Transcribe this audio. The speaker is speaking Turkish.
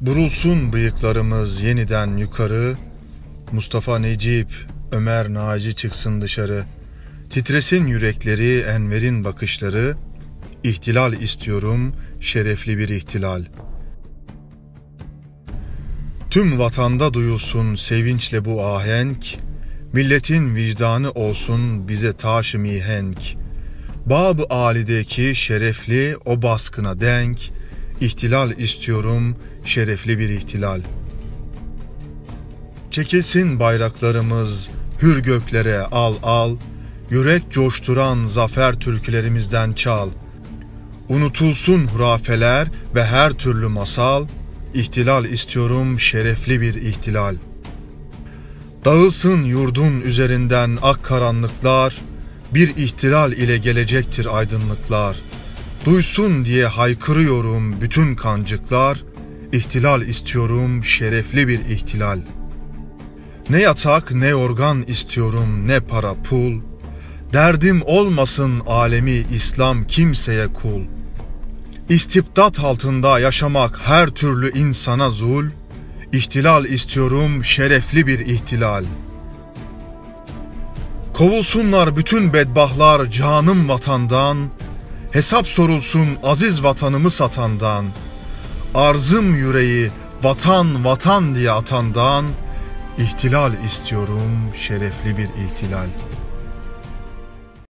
Burulsun bıyıklarımız yeniden yukarı, Mustafa Necip, Ömer Naci çıksın dışarı. Titresin yürekleri, Enver'in bakışları, İhtilal istiyorum, şerefli bir ihtilal. Tüm vatanda duyulsun sevinçle bu ahenk, Milletin vicdanı olsun bize taş-ı mihenk. Bab-ı alideki şerefli o baskına denk, İhtilal istiyorum, şerefli bir ihtilal. Çekilsin bayraklarımız hür göklere al al, Yürek coşturan zafer türkülerimizden çal. Unutulsun hurafeler ve her türlü masal, İhtilal istiyorum şerefli bir ihtilal. Dağılsın yurdun üzerinden ak karanlıklar, Bir ihtilal ile gelecektir aydınlıklar. Duysun diye haykırıyorum bütün kancıklar, İhtilal istiyorum şerefli bir ihtilal. Ne yatak ne organ istiyorum ne para pul, Derdim olmasın alemi İslam kimseye kul. İstibdat altında yaşamak her türlü insana zul, İhtilal istiyorum şerefli bir ihtilal. Kovulsunlar bütün bedbahlar canım vatandan, Hesap sorulsun aziz vatanımı satandan, Arzım yüreği vatan vatan diye atandan, İhtilal istiyorum şerefli bir ihtilal.''